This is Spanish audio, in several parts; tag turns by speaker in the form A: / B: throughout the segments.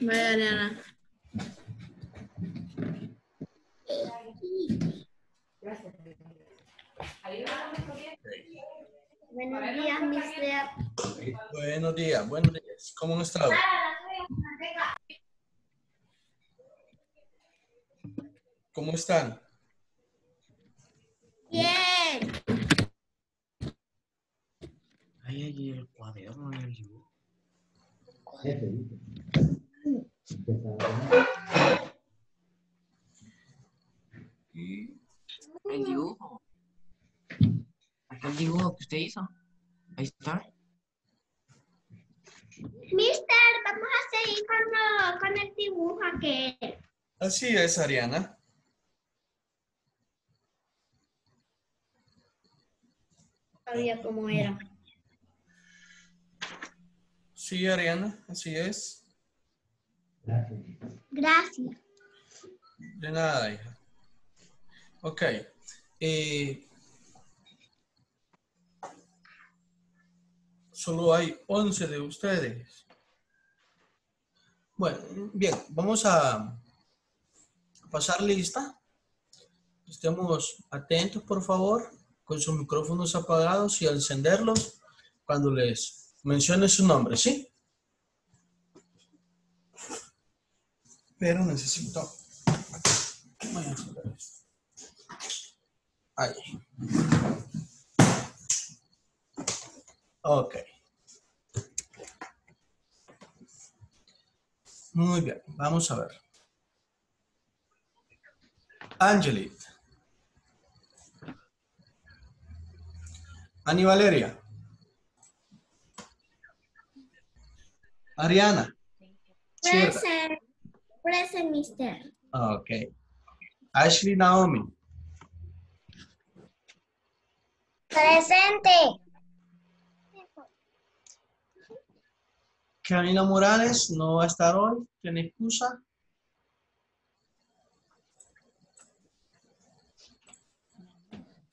A: Vaya, Ariana. Buenos días,
B: buenos días. ¿Cómo han estado? ¿Cómo están?
A: Bien.
C: Ay, ay, el cuaderno en el dibujo. El dibujo. Aquel dibujo que usted hizo. Ahí está.
A: Mister, vamos a seguir con, lo- con el dibujo que
B: Así es, Ariana.
A: sabía cómo era.
B: Sí, Ariana, así es.
A: Gracias.
B: De nada, hija. Ok. eh, solo hay 11 de ustedes. Bueno, bien, vamos a pasar lista. Estemos atentos, por favor, con sus micrófonos apagados y encenderlos cuando les mencione su nombre, ¿sí? Pero necesito. Ahí. Ok. Muy bien, vamos a ver. Angelit. Ani Valeria. Ariana.
A: Present. Present, mister.
B: Ok. Ashley Naomi.
A: Presente.
B: Camila Morales no va a estar hoy. ¿Tiene excusa?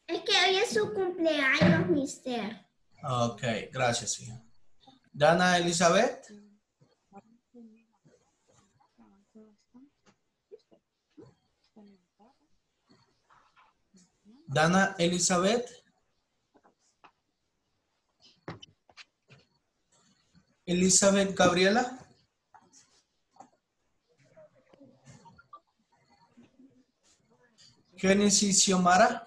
A: Es que hoy es su cumpleaños, mister.
B: Ok, gracias, hija. Dana Elizabeth. Dana Elizabeth. Elizabeth Gabriela. Genesis Xiomara.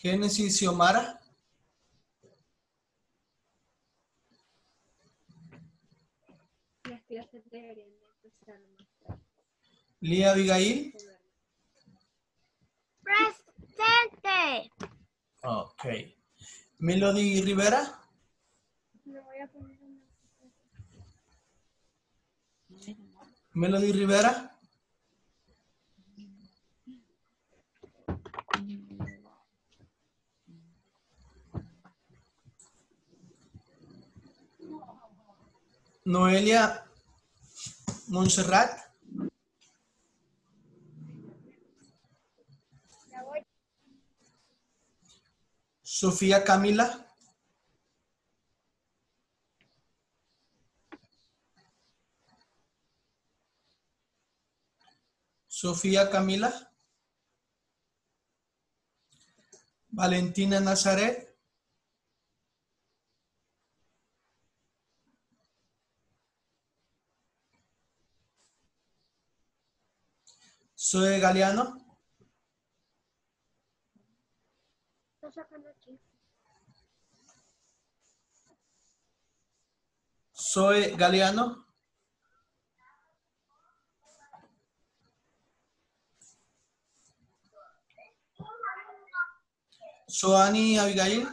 B: Génesis Xiomara.
D: Las clases deberían de empezar más tarde.
B: Lía Abigail.
A: Presente.
B: Ok. Melody Rivera. Melody Rivera. Noelia Montserrat. Sofía Camila. Sofía Camila. Valentina Nazaret. Zoe Galeano.
D: Sacando aquí.
B: Zoe Galeano. Soani Abigail.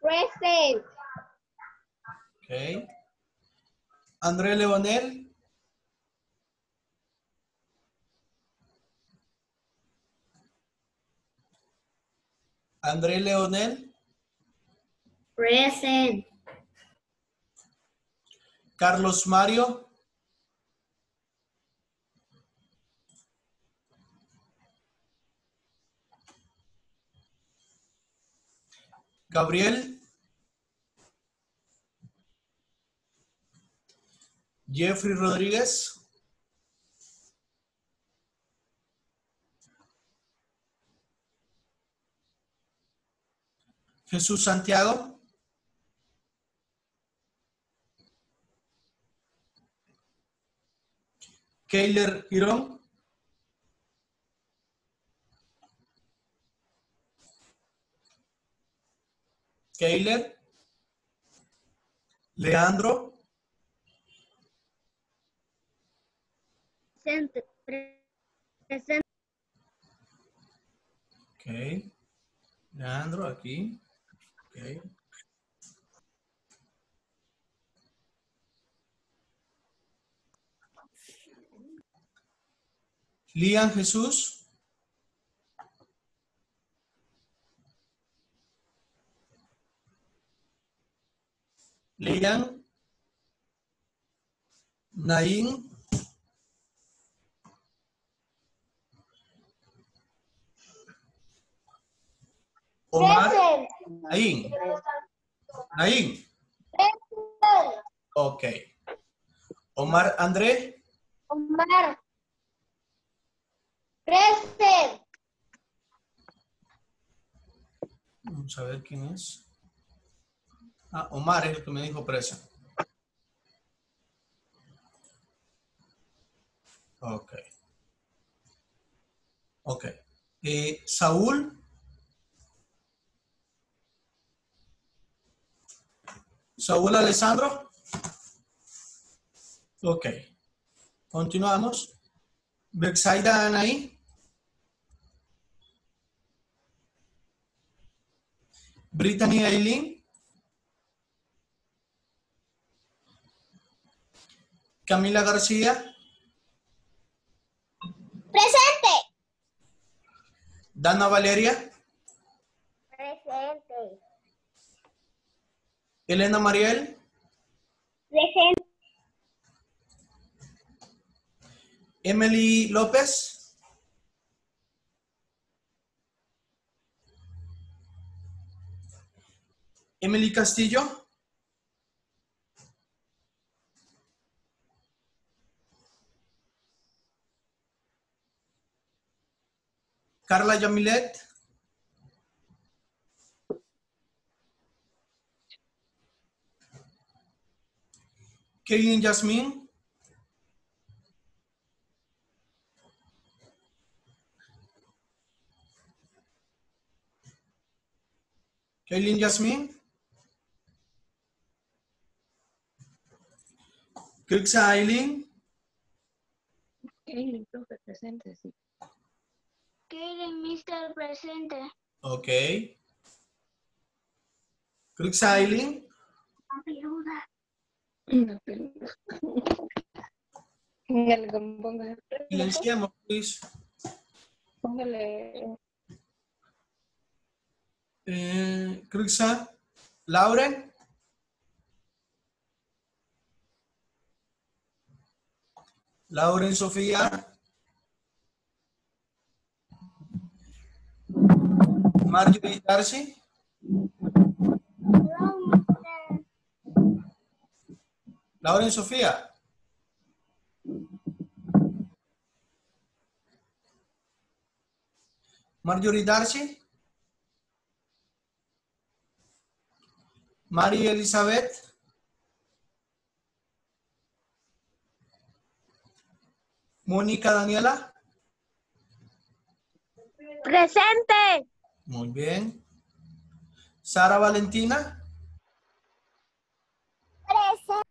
A: Present.
B: Ok. André Leonel. André Leonel,
A: Present.
B: Carlos Mario, Gabriel, Jeffrey Rodríguez, Jesús Santiago, Keiler Girón, Keiler, Leandro,
A: Present. Present.
B: ok, Leandro aquí, ok. Lian Jesús, Lian, Naín, Omar, Naín, Naín, ok. Omar André,
A: Omar. Present.
B: Vamos a ver quién es. Ah, Omar es el que me dijo presa. Ok. Ok. Eh, Saúl. Saúl Alessandro. Ok. Continuamos. Bexaida Anaí. Brittany Aileen. Camila García.
A: Presente.
B: Dana Valeria.
A: Presente.
B: Elena Mariel. Emily López. Emily Castillo. Carla Yamilet. Kaylin Yasmin. Kaylin Yasmin. Kirksa Aileen.
D: Kaylin, profe, presente, sí.
A: Quieren Mr. Presente.
B: Ok. Kirksa Aileen.
A: Ayuda.
D: Una pelota. Póngale,
B: Eh, Kirksa. Lauren. Lauren Sofía. Marjorie Darcy. Lauren Sofía. Marjorie Darcy. María Elizabeth. Mónica Daniela.
A: Presente.
B: Muy bien. Sara Valentina.
A: Presente.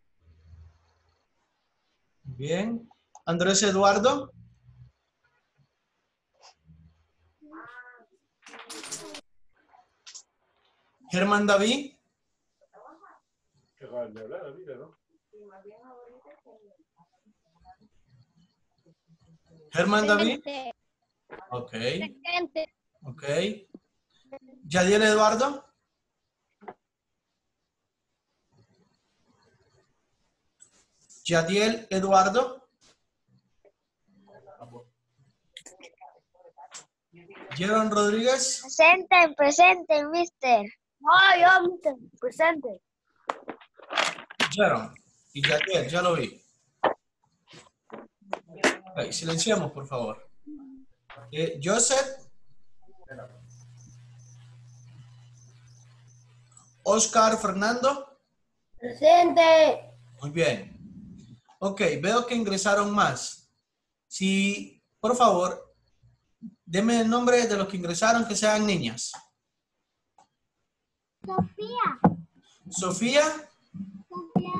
B: Bien. Andrés Eduardo. Germán David. Germán David. Ok, ok. Yadiel Eduardo. Yadiel Eduardo. Jeron Rodríguez.
E: Presente, presente, mister. No, yo, mister, presente.
B: Jeron. Y Yadiel, ya lo vi. Silenciamos, por favor. Eh, Joseph. Oscar Fernando.
E: Presente.
B: Muy bien. Ok, veo que ingresaron más. Si, por favor, deme el nombre de los que ingresaron que sean niñas.
A: Sofía.
B: Sofía.
A: Sofía.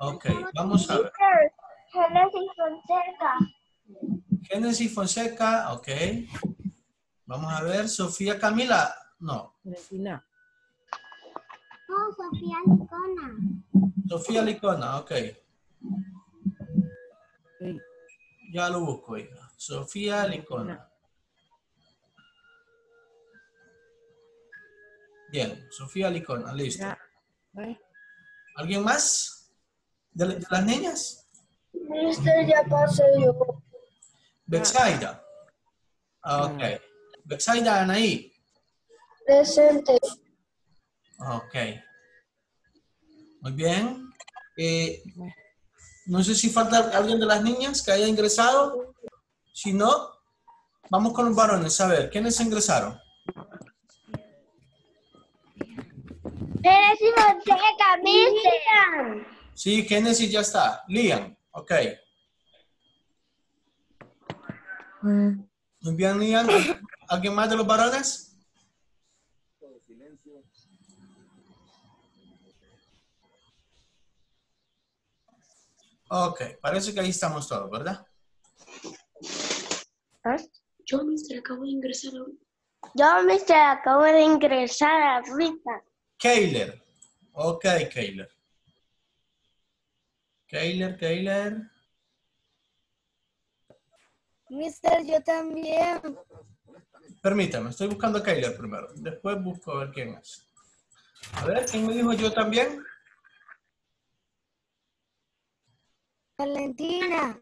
B: Ok, vamos a ver.
E: Genesis Fonseca.
B: Génesis Fonseca, ok. Vamos a ver. Sofía Camila, no.
A: Oh, Sofía Nicona.
B: Sofía Licona, ok. Ya lo busco, hija. Sofía Licona. Bien, Sofía Licona, listo. ¿Alguien más? ¿De, de las niñas?
E: Mister, ya pasé yo.
B: Bexaida. Ok. Bexaida Anaí.
E: Presente.
B: Ok. Muy bien. Eh, no sé si falta alguien de las niñas que haya ingresado. Si no, vamos con los varones. A ver, ¿quiénes ingresaron?
E: Genesis Fonseca, mister.
B: Sí, Genesis ya está. Liam. Ok. Muy bien, Liam. ¿Alguien más de los varones? Ok, parece que ahí estamos todos, ¿verdad?
F: Yo, mister, acabo de ingresar ahorita.
E: Yo, mister, acabo de ingresar ahorita.
B: Keiler. Ok, Keiler. Keiler, Keiler.
E: Mister, yo también.
B: Permítame, estoy buscando a Keiler primero. Después busco a ver quién es. A ver, ¿quién me dijo yo también?
E: Valentina.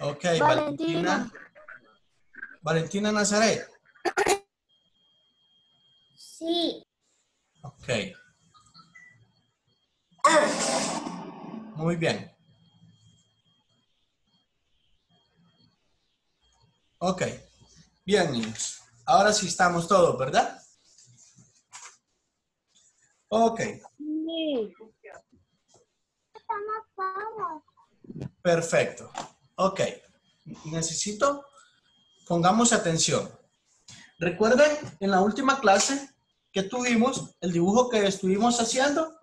B: Ok,
E: Valentina.
B: Valentina. Nazaret.
A: Sí.
B: Ok. Muy bien. Ok. Bien, niños. Ahora sí estamos todos, ¿verdad? Ok.
A: Estamos todos.
B: Perfecto. Ok. Necesito, pongamos atención. Recuerden en la última clase que tuvimos el dibujo que estuvimos haciendo.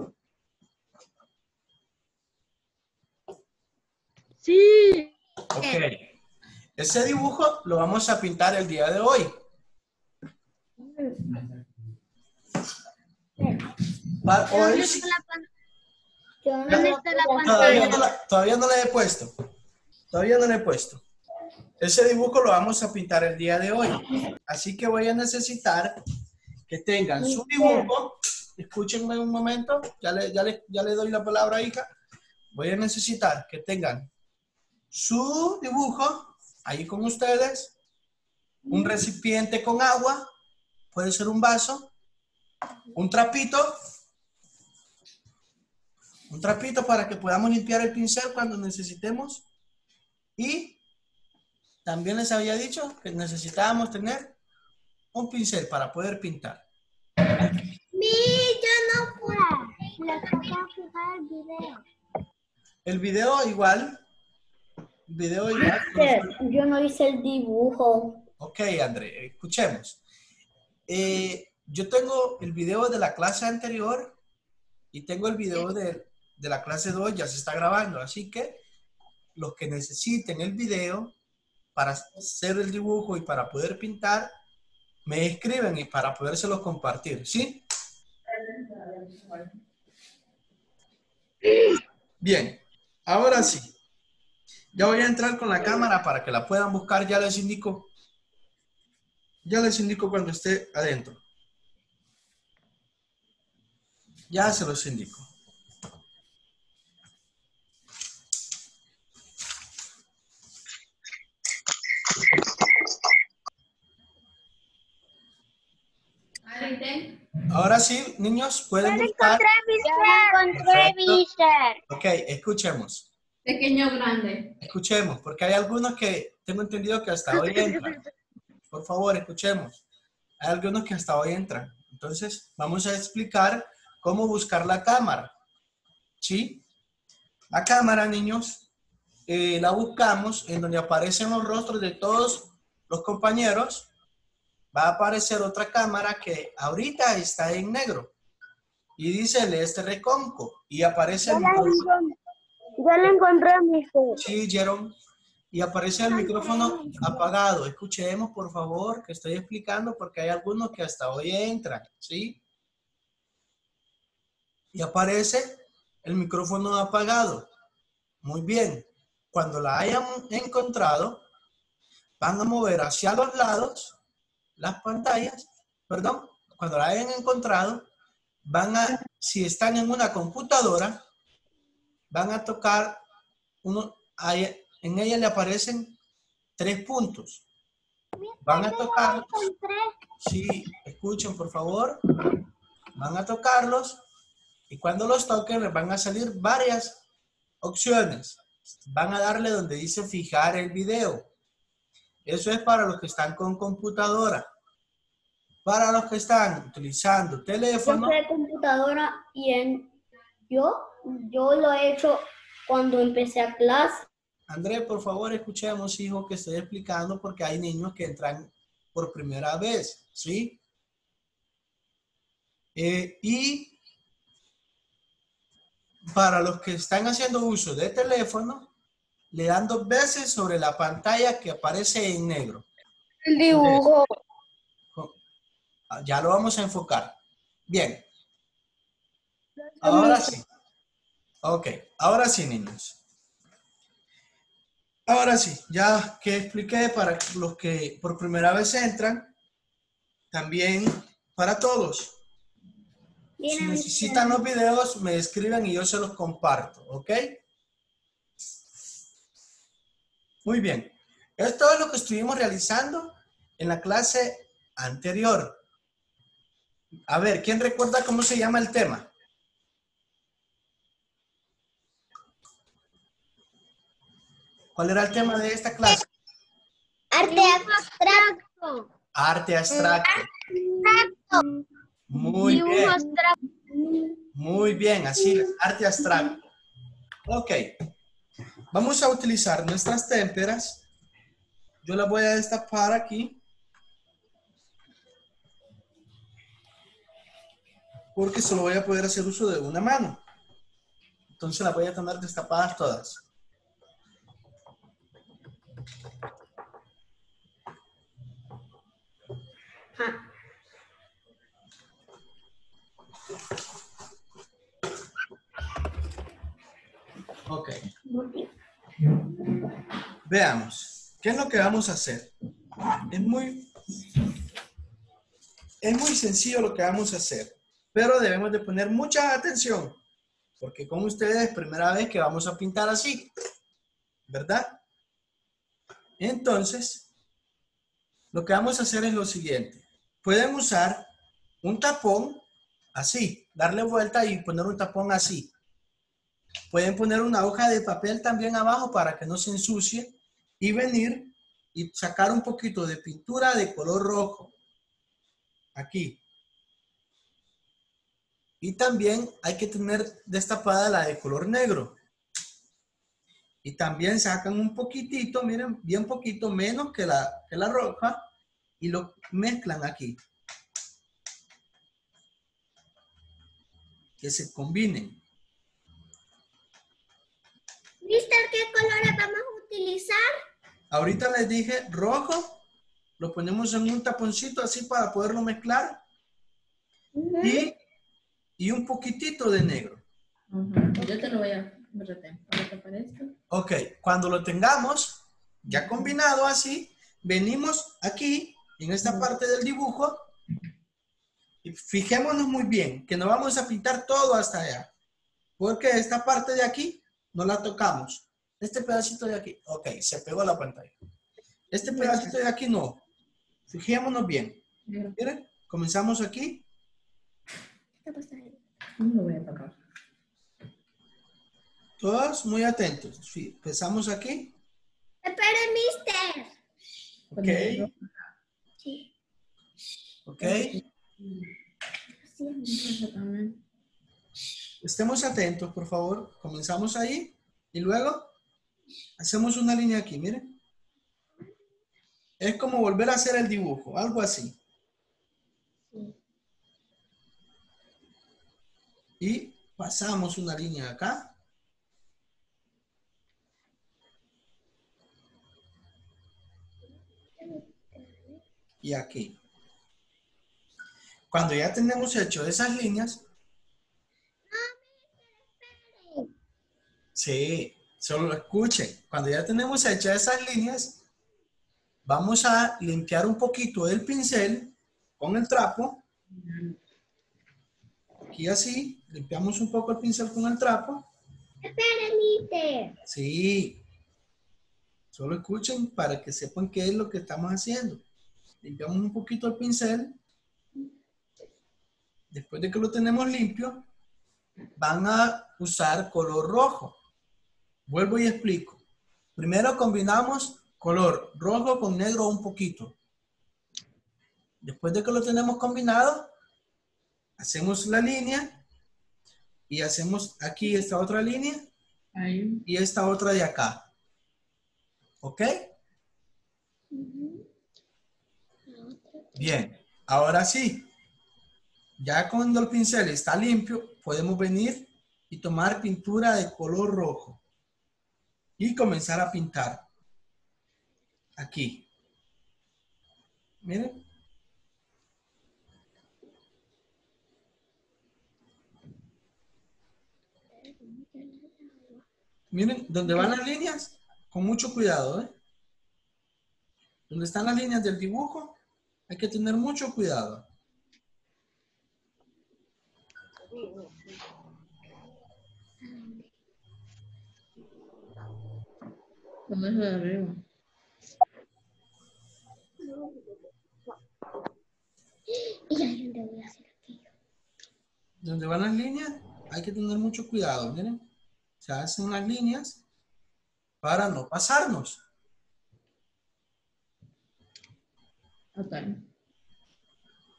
E: Sí.
B: Ok. Ese dibujo lo vamos a pintar el día de hoy. Pa- hoy sí-
A: ¿Dónde está la
B: todavía, no la, todavía no le he puesto. Todavía no le he puesto. Ese dibujo lo vamos a pintar el día de hoy. Así que voy a necesitar que tengan su dibujo. Escúchenme un momento. Ya le, ya le, ya le doy la palabra, hija. Voy a necesitar que tengan su dibujo ahí con ustedes. Un recipiente con agua. Puede ser un vaso. Un trapito. Un trapito para que podamos limpiar el pincel cuando necesitemos. Y también les había dicho que necesitábamos tener un pincel para poder pintar.
A: Mi, yo no puedo. Le toca fijar el video.
B: El video igual. El video igual.
A: Yo no hice el dibujo.
B: Ok, André, escuchemos. Eh, yo tengo el video de la clase anterior y tengo el video de, de la clase 2, ya se está grabando. Así que los que necesiten el video para hacer el dibujo y para poder pintar, me escriben y para podérselos compartir, ¿sí? Bien, ahora sí. Ya voy a entrar con la cámara para que la puedan buscar, ya les indico. Ya les indico cuando esté adentro. Ya se los indico. Ahora sí, niños, pueden buscar.
E: encontré, mister.
B: Ok, escuchemos.
G: Pequeño o grande.
B: Escuchemos, porque hay algunos que tengo entendido que hasta hoy entran. Por favor, escuchemos. Hay algunos que hasta hoy entran. Entonces, vamos a explicar cómo buscar la cámara. ¿Sí? La cámara, niños, eh, la buscamos en donde aparecen los rostros de todos los compañeros. Va a aparecer otra cámara que ahorita está en negro. Y dice el este reconco. Y aparece el micrófono.
E: Ya la encontré, mister.
B: Sí, Jerome. Y aparece el micrófono apagado. Escuchemos, por favor, que estoy explicando porque hay algunos que hasta hoy entran, ¿sí? Y aparece el micrófono apagado. Muy bien. Cuando la hayan encontrado, van a mover hacia los lados las pantallas, perdón, cuando la hayan encontrado, van a, si están en una computadora, van a tocar uno, en ella le aparecen tres puntos. Van a tocar, sí, escuchen por favor, van a tocarlos y cuando los toquen les van a salir varias opciones. Van a darle donde dice fijar el video. Eso es para los que están con computadora. Para los que están utilizando
A: Yo
B: teléfono,
A: sé computadora y en yo, yo lo he hecho cuando empecé a clase.
B: André, por favor, escuchemos, hijo, que estoy explicando porque hay niños que entran por primera vez, ¿sí? Eh, y para los que están haciendo uso de teléfono, le dan dos veces sobre la pantalla que aparece en negro.
E: El dibujo.
B: Ya lo vamos a enfocar. Bien. Ahora sí. Ok, ahora sí, niños. Ahora sí, ya que expliqué para los que por primera vez entran, también para todos. Si necesitan los videos, me escriben y yo se los comparto, ¿ok? Muy bien. Esto es lo que estuvimos realizando en la clase anterior. A ver, ¿quién recuerda cómo se llama el tema? ¿Cuál era el tema de esta clase?
E: Arte abstracto.
B: Arte abstracto. Muy
E: Dibujo
B: bien,
E: abstracto.
B: muy bien, así es, arte abstracto. Ok, vamos a utilizar nuestras témperas. Yo las voy a destapar aquí. Porque solo voy a poder hacer uso de una mano. Entonces las voy a tener destapadas todas. Ok. Veamos. ¿Qué es lo que vamos a hacer? Es muy, es muy sencillo lo que vamos a hacer, pero debemos de poner mucha atención, porque con ustedes es primera vez que vamos a pintar así, ¿verdad? Entonces, lo que vamos a hacer es lo siguiente. Pueden usar un tapón así, darle vuelta y poner un tapón así. Pueden poner una hoja de papel también abajo para que no se ensucie y venir y sacar un poquito de pintura de color rojo. Aquí. Y también hay que tener destapada la de color negro. Y también sacan un poquitito, miren, bien poquito menos que la, que la roja y lo mezclan aquí. Que se combinen.
A: Mister, ¿qué colores vamos a utilizar?
B: Ahorita les dije rojo, lo ponemos en un taponcito así para poderlo mezclar y, y un poquitito de negro.
G: Yo te lo voy a retener.
B: Ok, cuando lo tengamos ya combinado así, venimos aquí en esta parte del dibujo. Y fijémonos muy bien que no vamos a pintar todo hasta allá. Porque esta parte de aquí no la tocamos. Este pedacito de aquí, ok, se pegó a la pantalla. Este pedacito de aquí no. Fijémonos bien. Miren, comenzamos aquí.
G: No lo voy a tocar.
B: Todos muy atentos. Empezamos aquí.
A: Espere, mister.
B: Ok.
A: Sí.
B: Ok. Estemos atentos, por favor. Comenzamos ahí y luego hacemos una línea aquí, miren. Es como volver a hacer el dibujo, algo así. Y pasamos una línea acá. Y aquí. Cuando ya tenemos hecho esas líneas, Sí, solo escuchen. Cuando ya tenemos hechas esas líneas, vamos a limpiar un poquito el pincel con el trapo. Aquí así, limpiamos un poco el pincel con el trapo.
A: Mister.
B: Sí. Solo escuchen para que sepan qué es lo que estamos haciendo. Limpiamos un poquito el pincel. Después de que lo tenemos limpio, van a usar color rojo. Vuelvo y explico. Primero combinamos color rojo con negro un poquito. Después de que lo tenemos combinado, hacemos la línea y hacemos aquí esta otra línea
G: Ahí.
B: y esta otra de acá. ¿Ok? Bien, ahora sí. Ya cuando el pincel está limpio, podemos venir y tomar pintura de color rojo. Y comenzar a pintar. Aquí. Miren. Miren, donde van las líneas, con mucho cuidado, ¿eh? Donde están las líneas del dibujo, hay que tener mucho cuidado.
G: Con eso de arriba.
A: Y.
B: Donde van las líneas, hay que tener mucho cuidado, miren. Se hacen las líneas para no pasarnos.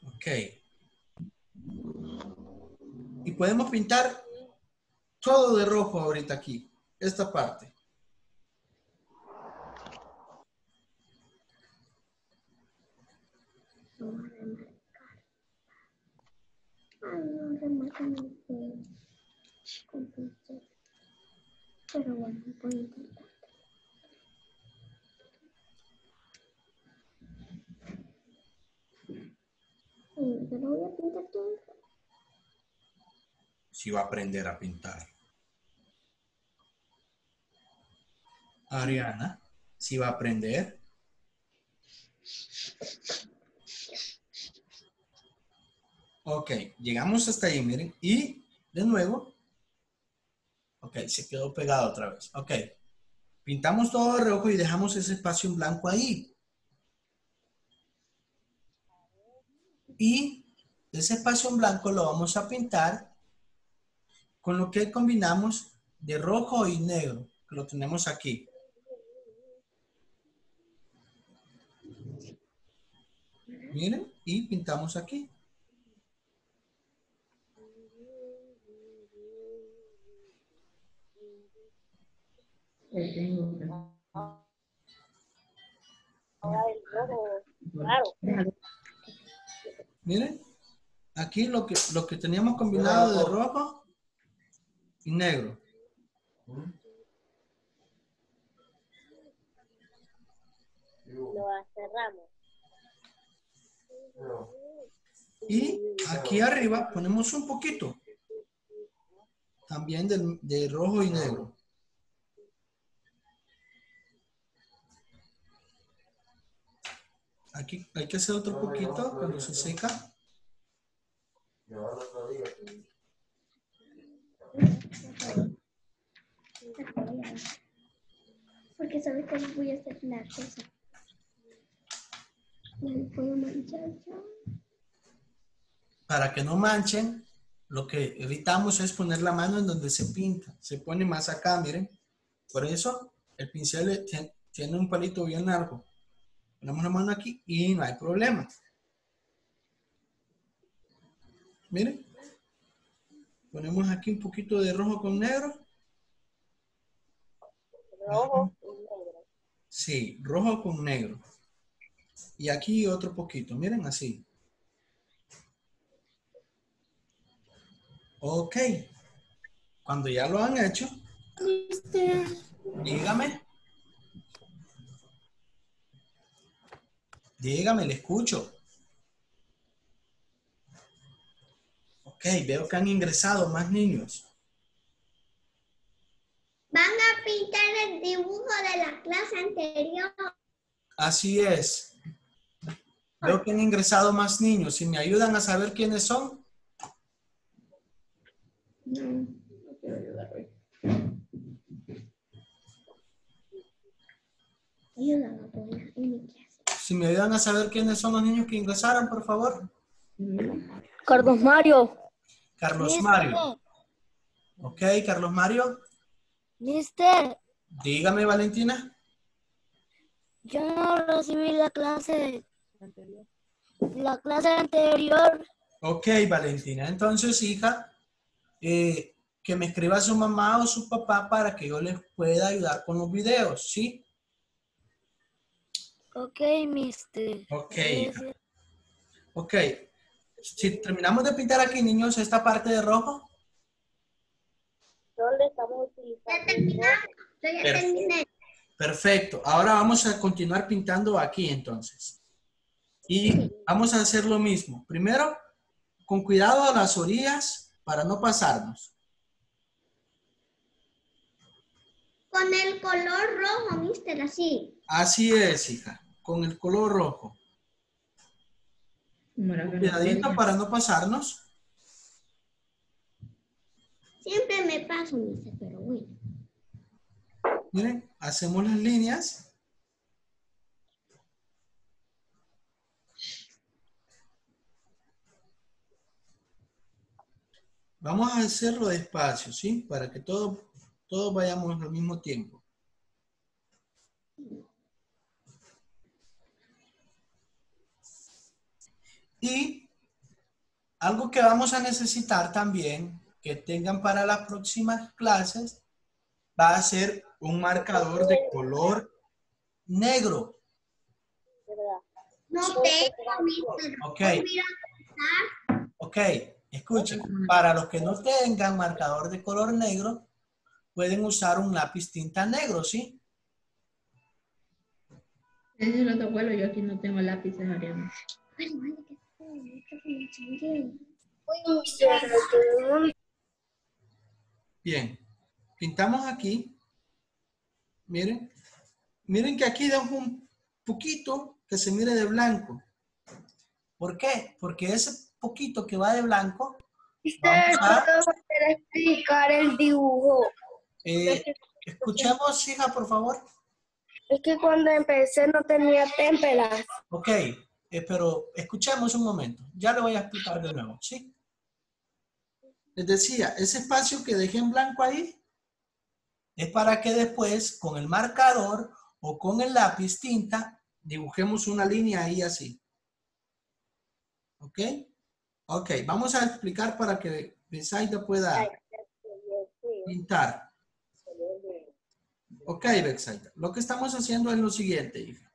G: Ok.
B: Y podemos pintar todo de rojo ahorita aquí, esta parte.
A: Ay, no remarcan el pelo con pincel. Pero bueno, voy lo voy a pintar todo.
B: Si va a aprender a pintar. Ariana, si va a aprender. Ok, llegamos hasta ahí, miren. Y de nuevo. Ok, se quedó pegado otra vez. Ok. Pintamos todo de rojo y dejamos ese espacio en blanco ahí. Y ese espacio en blanco lo vamos a pintar con lo que combinamos de rojo y negro, que lo tenemos aquí. Miren, y pintamos aquí.
G: Que tengo que-
E: claro.
B: Miren, aquí lo que, lo que teníamos combinado de rojo y negro.
E: Lo cerramos.
B: Y aquí arriba ponemos un poquito. También del- de rojo y negro. Aquí hay que hacer otro poquito cuando se seca.
A: Porque sabes cómo voy a hacer la cosa. No puedo manchar ya.
B: Para que no manchen, lo que evitamos es poner la mano en donde se pinta. Se pone más acá, miren. Por eso el pincel tie- tiene un palito bien largo. Ponemos la mano aquí y no hay problema. Miren. Ponemos aquí un poquito de rojo con negro.
E: Rojo.
B: Sí, rojo con negro. Y aquí otro poquito, miren así. Ok. Cuando ya lo han hecho, dígame. Dígame, le escucho. Ok, veo que han ingresado más niños.
A: Van a pintar el dibujo de la clase anterior.
B: Así es. Veo que han ingresado más niños. Si me ayudan a saber quiénes son,
G: No, no quiero ayudar hoy.
A: Ayúdame a
B: si me ayudan a saber quiénes son los niños que ingresaron, por favor.
E: Carlos Mario.
B: Carlos Mario. Ok, Carlos Mario.
E: Mister,
B: Dígame, Valentina.
E: yo no recibí la clase. La clase anterior.
B: Ok, Valentina. Entonces, hija, eh, que me escriba su mamá o su papá para que yo les pueda ayudar con los videos, ¿sí?
E: Ok, mister.
B: Ok. Ok. Si terminamos de pintar aquí, niños, esta parte de rojo.
E: ¿Dónde estamos
A: Ya
E: utilizando?
A: terminé.
B: Perfecto. Ahora vamos a continuar pintando aquí entonces. Y vamos a hacer lo mismo. Primero, con cuidado a las orillas para no pasarnos.
A: Con el color rojo, mister, así.
B: Así es, hija. Con el color rojo.
G: No
B: Cuidadito para no pasarnos.
A: Siempre me paso, mister, pero bueno.
B: Miren, hacemos las líneas. Vamos a hacerlo despacio, ¿sí? Para que todo, todos vayamos al mismo tiempo. Y algo que vamos a necesitar también, que tengan para las próximas clases, va a ser un marcador de color negro.
A: No tengo.
B: Ok. Ok, escuchen, para los que no tengan marcador de color negro, pueden usar un lápiz tinta negro, ¿sí?
G: Ese es otro abuelo, yo aquí no tengo lápices, Ariana.
B: Bien, pintamos aquí. Miren, miren que aquí dejo un poquito que se mire de blanco. ¿Por qué? Porque ese poquito que va de blanco, vamos a,
E: explicar el dibujo.
B: eh, escuchemos, hija, por favor.
E: Es que cuando empecé no tenía témperas.
B: Ok, eh, pero escuchemos un momento. Ya le voy a explicar de nuevo, ¿sí? Les decía, ese espacio que dejé en blanco ahí es para que después con el marcador o con el lápiz tinta dibujemos una línea ahí así. ¿Ok? Ok, vamos a explicar para que Besaida pueda pintar. Ok, Besaida. Lo que estamos haciendo es lo siguiente, hija.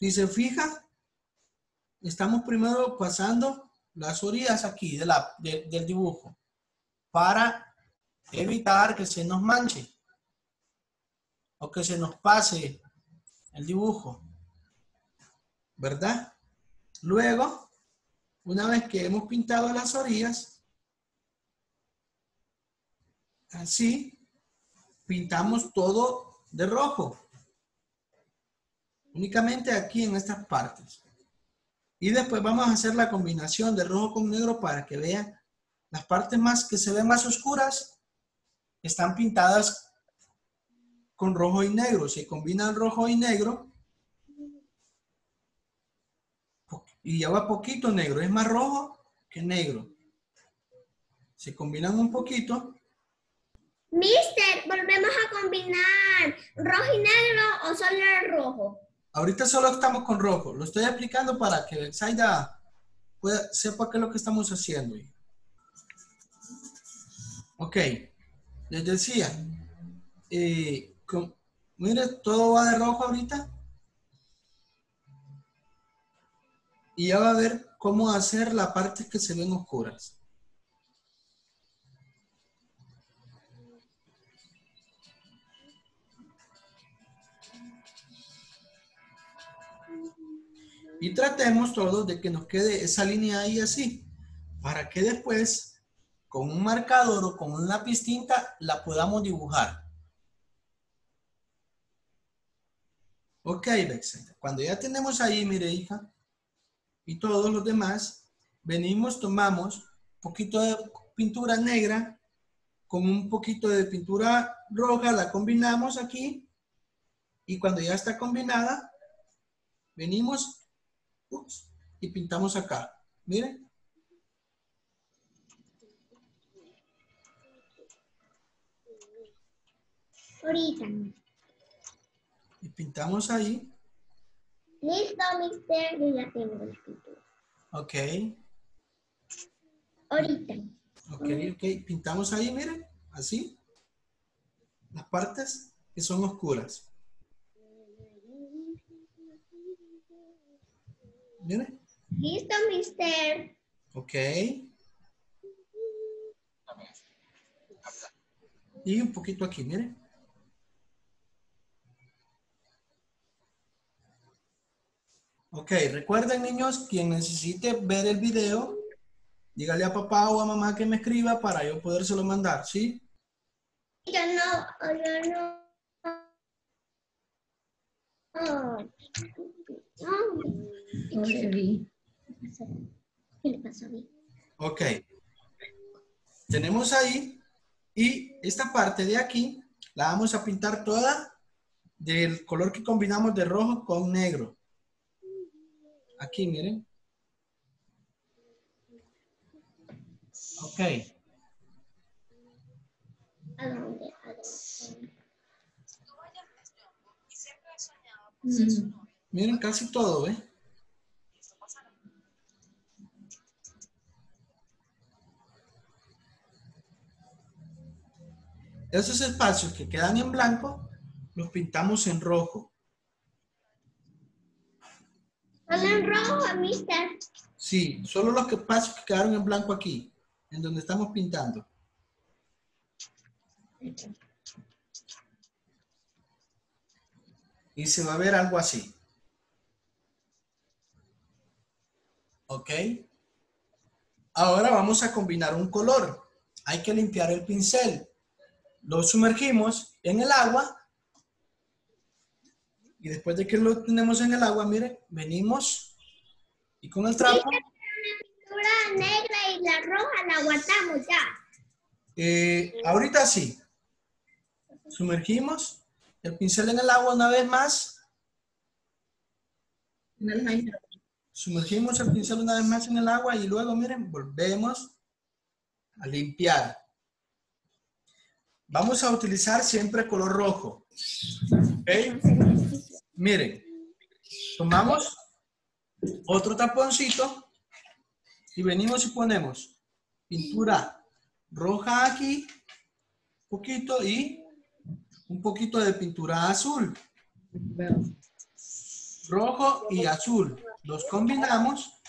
B: Si se fija, estamos primero pasando las orillas aquí de la, de- del dibujo para evitar que se nos manche o que se nos pase el dibujo. ¿Verdad? Luego, una vez que hemos pintado las orillas, así, pintamos todo de rojo. Únicamente aquí en estas partes. Y después vamos a hacer la combinación de rojo con negro para que vean las partes más que se ven más oscuras están pintadas con rojo y negro. Si combinan rojo y negro y lleva poquito negro, es más rojo que negro. Si combinan un poquito,
A: Mister, volvemos a combinar rojo y negro o solo rojo.
B: Ahorita solo estamos con rojo. Lo estoy explicando para que Zaida pueda, sepa qué es lo que estamos haciendo. Ok, les decía, eh, mire, todo va de rojo ahorita. Y ya va a ver cómo hacer las partes que se ven oscuras. Y tratemos todos de que nos quede esa línea ahí así, para que después, con un marcador o con un lápiz la podamos dibujar. Ok, Bexenta. Cuando ya tenemos ahí, mire, hija, y todos los demás, venimos, tomamos un poquito de pintura negra con un poquito de pintura roja, la combinamos aquí, y cuando ya está combinada, venimos ups, y pintamos acá. Miren.
A: Ahorita.
B: Y pintamos ahí.
A: Listo, mister, yo ya tengo la pintura.
B: Ok.
A: Ahorita.
B: Ok, ok. Pintamos ahí, miren. Así. Las partes que son oscuras. Miren.
A: Listo, mister.
B: Ok. Y un poquito aquí, miren. Ok, recuerden niños, quien necesite ver el video, dígale a papá o a mamá que me escriba para yo podérselo mandar, ¿sí?
A: Yo no, yo no. Oh.
G: No le vi.
A: ¿Qué le pasó a mí?
B: Ok. Tenemos ahí y esta parte de aquí la vamos a pintar toda del color que combinamos de rojo con negro. Aquí, miren. Ok.
A: ¿A dónde? ¿A dónde?
G: Mm.
B: Miren casi todo, ¿eh? Esos espacios que quedan en blanco los pintamos en rojo.
A: Solo en rojo, mister.
B: Sí, solo los espacios que quedaron en blanco aquí, en donde estamos pintando. Y se va a ver algo así. ¿Ok? Ahora vamos a combinar un color. Hay que limpiar el pincel. Lo sumergimos en el agua. Y después de que lo tenemos en el agua, miren, venimos y con el trapo
A: Pintura negra y la roja la aguantamos ya.
B: Eh, ahorita sí. Sumergimos el pincel en el agua una vez más.
G: En el Jaime.
B: Sumergimos el pincel una vez más en el agua y luego, miren, volvemos a limpiar. Vamos a utilizar siempre color rojo. Miren, tomamos otro taponcito y venimos y ponemos pintura roja aquí, poquito y un poquito de pintura azul, rojo y azul. Los combinamos.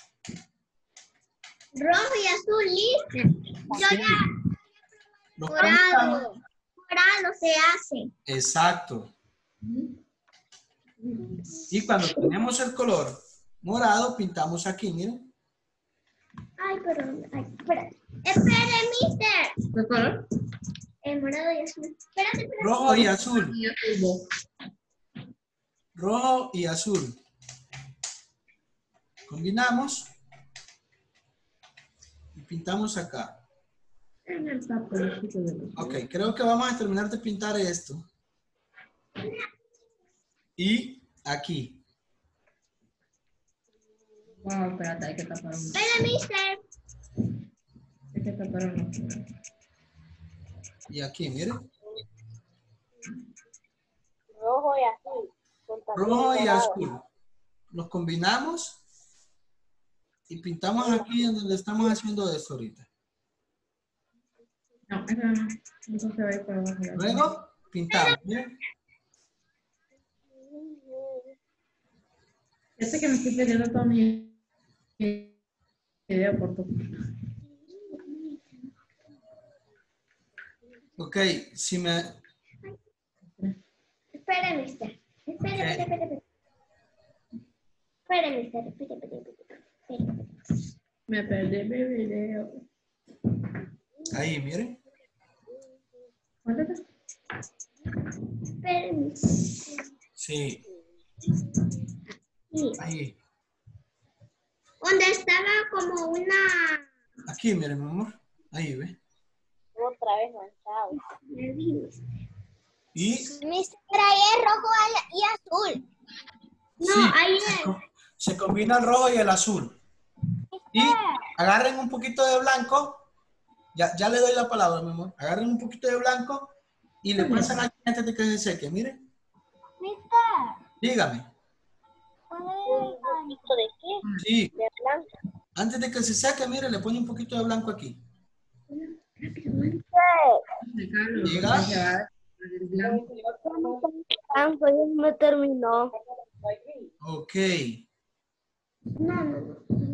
A: Rojo y azul, listo. Yo ya,
B: Los
A: morado. Morado se hace.
B: Exacto. Y cuando tenemos el color morado, pintamos aquí, miren.
A: Ay, pero, ay, espera. Espere, mister.
G: ¿Qué color?
A: El morado y azul. Espérate, espérate.
B: Rojo. Y azul. rojo y azul. Combinamos y pintamos acá. Ok, creo que vamos a terminar de pintar esto. Y aquí.
G: Wow, espérate, hay que tapar uno.
A: Espera, mister.
G: Hay que tapar uno.
B: Y aquí, miren.
E: Rojo y azul.
B: Rojo y azul. Los combinamos y pintamos aquí en donde estamos haciendo esto ahorita.
G: No, eso no. Eso se va a ir para abajo.
B: Luego pintamos. ¿bien?
G: Este que me estoy perdiendo todo mi video por tu.
B: Ok, si me...
A: Espera, mister. Espera, espera, espera. Espera, mister. Espera, espera, espera.
G: Me perdí mi video.
B: Ahí, miren.
G: ¿Cuánto
A: Espera, mister.
B: Sí, ahí.
A: Donde estaba como una...
B: Aquí, miren, mi amor. Ahí, ¿ve?
E: Otra vez manchado.
B: Y
E: Mister, ahí es rojo y azul.
A: No,
B: Sí,
A: ahí es.
B: se combina el rojo y el azul. Y agarren un poquito de blanco. Ya, ya le doy la palabra, mi amor. Agarren un poquito de blanco y le pasan aquí antes de que se seque. Miren,
E: Mister,
B: dígame.
E: ¿cuál es el bonito de qué?
B: Sí,
E: De blanco.
B: antes de que se seque, miren, le pone un poquito de blanco aquí. Diga.
G: blanco.
E: Ya me terminó.
B: Ok.
A: No, no, no, no.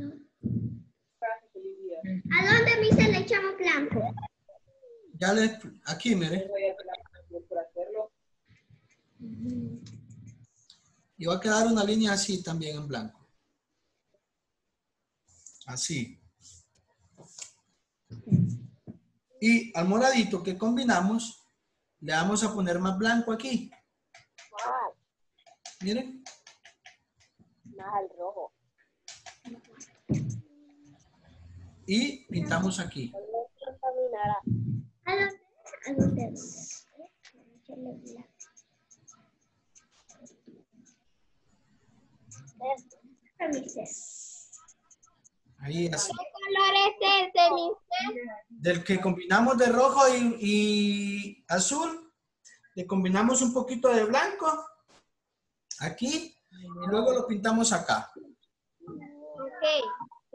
A: ¿A dónde, mister, le echamos blanco?
B: Ya le, aquí, miren. Y va a quedar una línea así también en blanco. Así. Y al moradito que combinamos, le vamos a poner más blanco aquí. Miren.
E: más al rojo.
A: Blanco. Espera, mister.
B: Ahí así.
E: ¿Qué color es ese, mister?
B: Del que combinamos de rojo y, y azul, le combinamos un poquito de blanco aquí y luego lo pintamos acá.
E: Ok.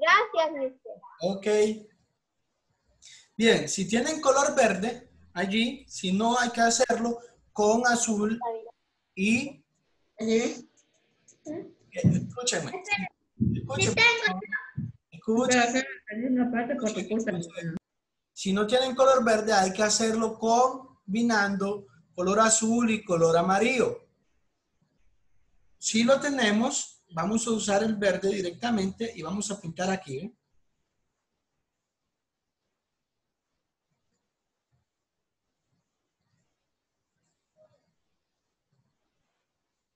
E: Gracias, mister.
B: Ok. Bien, si tienen color verde allí, si no hay que hacerlo con azul y escúchenme. Escúchenme. Escúchenme.
G: Culpa.
B: Si no tienen color verde, hay que hacerlo combinando color azul y color amarillo. Si lo tenemos, vamos a usar el verde directamente y vamos a pintar aquí.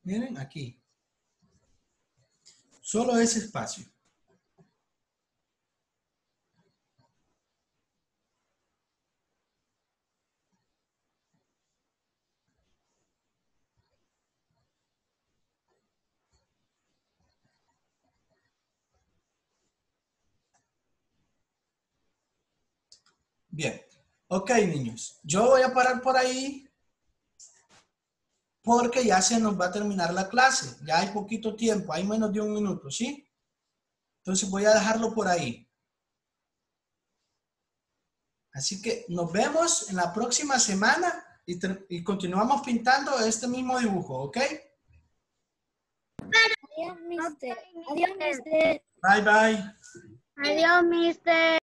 B: Miren aquí. Solo ese espacio. Bien. Ok, niños. Yo voy a parar por ahí porque ya se nos va a terminar la clase. Ya hay poquito tiempo, hay menos de un minuto, ¿sí? Entonces voy a dejarlo por ahí. Así que nos vemos en la próxima semana y, continuamos pintando este mismo dibujo, ¿ok?
E: Adiós, mister. Adiós, mister.
B: Bye, bye.
E: Adiós, mister.